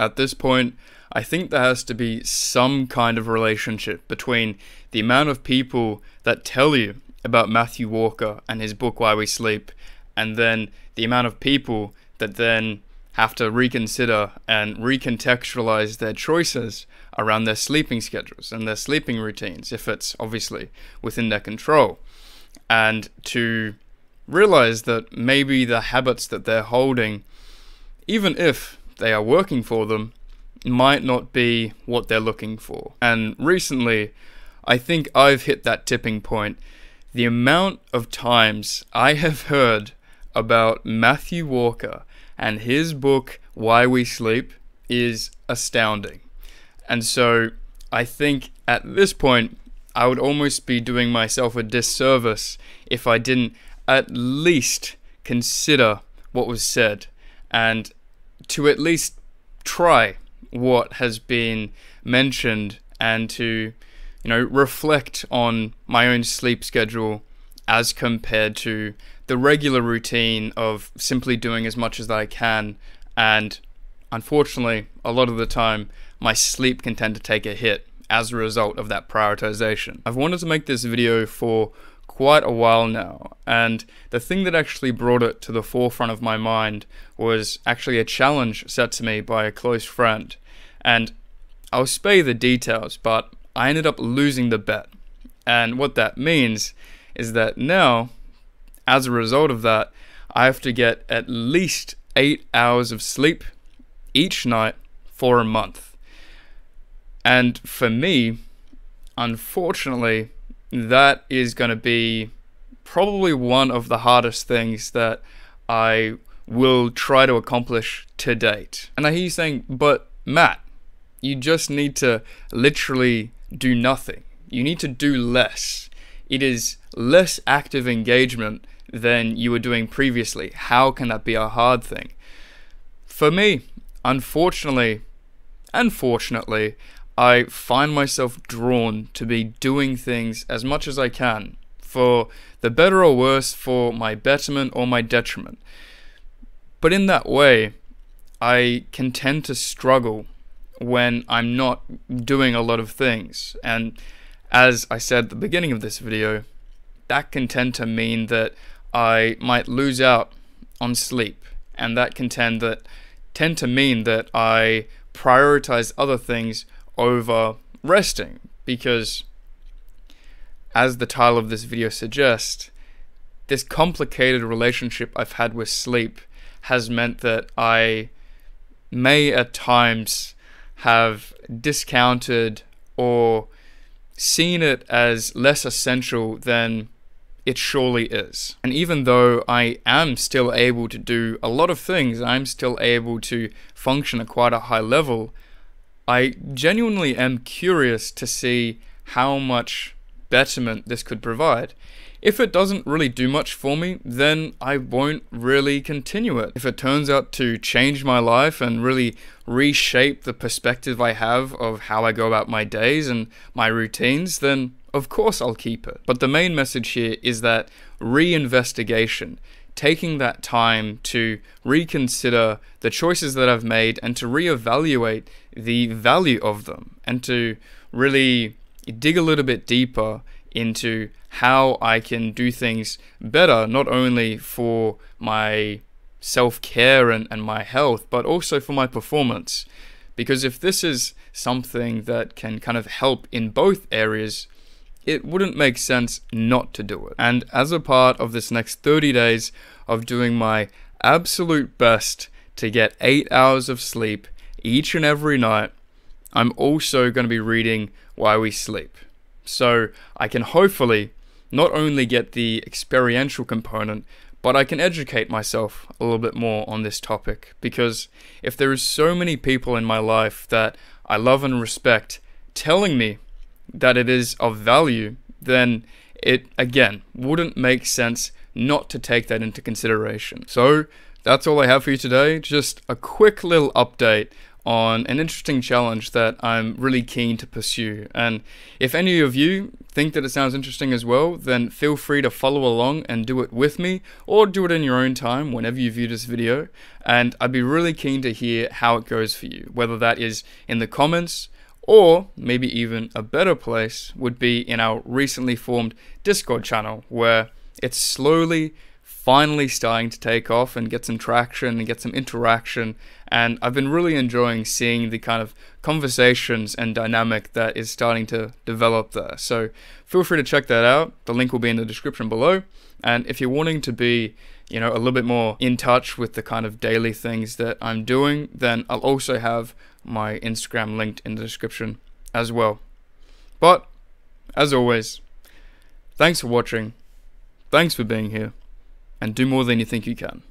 at this point, I think there has to be some kind of relationship between the amount of people that tell you about Matthew Walker and his book Why We Sleep, and then the amount of people that then have to reconsider and recontextualize their choices around their sleeping schedules and their sleeping routines, if it's obviously within their control, and to realize that maybe the habits that they're holding, even if they are working for them, might not be what they're looking for. And recently, I think I've hit that tipping point. The amount of times I have heard about Matthew Walker and his book, Why We Sleep, is astounding. And so I think at this point, I would almost be doing myself a disservice if I didn't at least consider what was said and to at least try what has been mentioned and to you know reflect on my own sleep schedule as compared to the regular routine of simply doing as much as I can and unfortunately a lot of the time my sleep can tend to take a hit as a result of that prioritization. I've wanted to make this video for quite a while now, and the thing that actually brought it to the forefront of my mind was actually a challenge set to me by a close friend. And I'll spare you the details, but I ended up losing the bet. And what that means is that now, as a result of that, I have to get at least eight hours of sleep each night for a month. And for me, unfortunately, that is going to be probably one of the hardest things that I will try to accomplish to date. And I hear you saying, but Matt, you just need to literally do nothing. You need to do less. It is less active engagement than you were doing previously. How can that be a hard thing? For me, unfortunately, unfortunately, I find myself drawn to be doing things as much as I can, for the better or worse, for my betterment or my detriment. But in that way, I can tend to struggle when I'm not doing a lot of things. And as I said at the beginning of this video, that can tend to mean that I might lose out on sleep. And that can tend that tend to mean that I prioritize other things over resting because as the title of this video suggests, this complicated relationship I've had with sleep has meant that I may at times have discounted or seen it as less essential than it surely is. And even though I am still able to do a lot of things, I'm still able to function at quite a high level, I genuinely am curious to see how much betterment this could provide. If it doesn't really do much for me, then I won't really continue it. If it turns out to change my life and really reshape the perspective I have of how I go about my days and my routines, then of course I'll keep it. But the main message here is that reinvestigation taking that time to reconsider the choices that I've made and to reevaluate the value of them and to really dig a little bit deeper into how I can do things better, not only for my self care and, and my health, but also for my performance. Because if this is something that can kind of help in both areas, it wouldn't make sense not to do it. And as a part of this next 30 days of doing my absolute best to get 8 hours of sleep each and every night, I'm also going to be reading Why We Sleep. So I can hopefully not only get the experiential component, but I can educate myself a little bit more on this topic because if there is so many people in my life that I love and respect telling me that it is of value, then it again wouldn't make sense not to take that into consideration. So that's all I have for you today. Just a quick little update on an interesting challenge that I'm really keen to pursue. And if any of you think that it sounds interesting as well, then feel free to follow along and do it with me or do it in your own time whenever you view this video. And I'd be really keen to hear how it goes for you, whether that is in the comments or maybe even a better place would be in our recently formed Discord channel where it's slowly finally starting to take off and get some traction and get some interaction. And I've been really enjoying seeing the kind of conversations and dynamic that is starting to develop there. So feel free to check that out. The link will be in the description below. And if you're wanting to be, you know, a little bit more in touch with the kind of daily things that I'm doing, then I'll also have my Instagram linked in the description as well. But as always, thanks for watching. Thanks for being here and do more than you think you can.